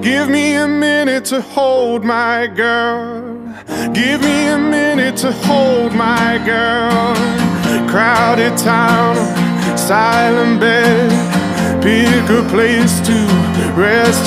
Give me a minute to hold my girl. Give me a minute to hold my girl. Crowded town, silent bed. Pick a place to rest